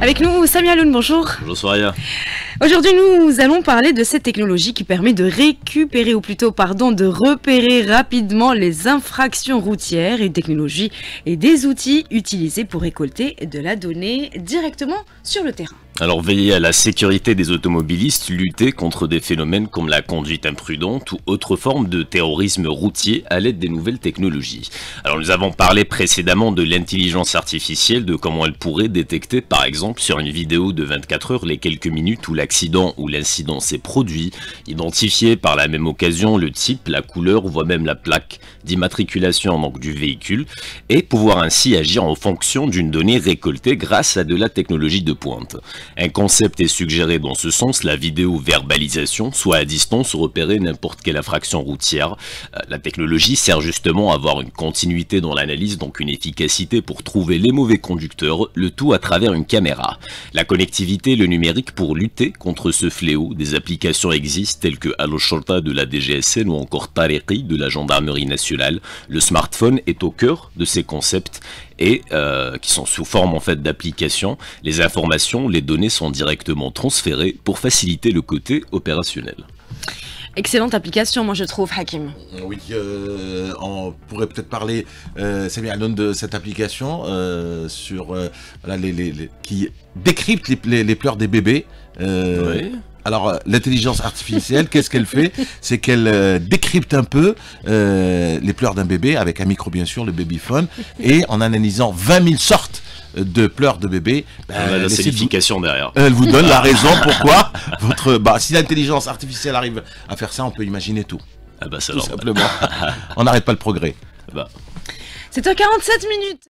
Avec nous, Samia Aloun, bonjour. Bonjour Soria. Aujourd'hui, nous allons parler de cette technologie qui permet de récupérer, ou plutôt, pardon, de repérer rapidement les infractions routières, une technologie et des outils utilisés pour récolter de la donnée directement sur le terrain. Alors veiller à la sécurité des automobilistes, lutter contre des phénomènes comme la conduite imprudente ou autre forme de terrorisme routier à l'aide des nouvelles technologies. Alors nous avons parlé précédemment de l'intelligence artificielle, de comment elle pourrait détecter par exemple sur une vidéo de 24 heures les quelques minutes où l'accident ou l'incident s'est produit, identifier par la même occasion le type, la couleur ou voire même la plaque d'immatriculation du véhicule et pouvoir ainsi agir en fonction d'une donnée récoltée grâce à de la technologie de pointe. Un concept est suggéré dans ce sens, la vidéo verbalisation, soit à distance repérer n'importe quelle infraction routière. Euh, la technologie sert justement à avoir une continuité dans l'analyse, donc une efficacité pour trouver les mauvais conducteurs, le tout à travers une caméra. La connectivité, le numérique pour lutter contre ce fléau, des applications existent telles que Allo de la DGSN ou encore Tariqi de la gendarmerie nationale. Le smartphone est au cœur de ces concepts et euh, qui sont sous forme en fait d'applications. Les informations, les données sont directement transférées pour faciliter le côté opérationnel. Excellente application, moi je trouve, Hakim. Oui, euh, on pourrait peut-être parler, euh, Samir de cette application euh, sur euh, les, les, qui décrypte les, les, pleurs des bébés. Oui. Alors, l'intelligence artificielle, qu'est-ce qu'elle fait? C'est qu'elle euh, décrypte un peu euh, les pleurs d'un bébé, avec un micro bien sûr, le babyphone, et en analysant 20 000 sortes de pleurs de bébé. Ben, la signification derrière. Elle vous donne la raison pourquoi votre. Bah, si l'intelligence artificielle arrive à faire ça, on peut imaginer tout. Ah bah, tout simplement. on n'arrête pas le progrès. Bah. C'est à 47 minutes.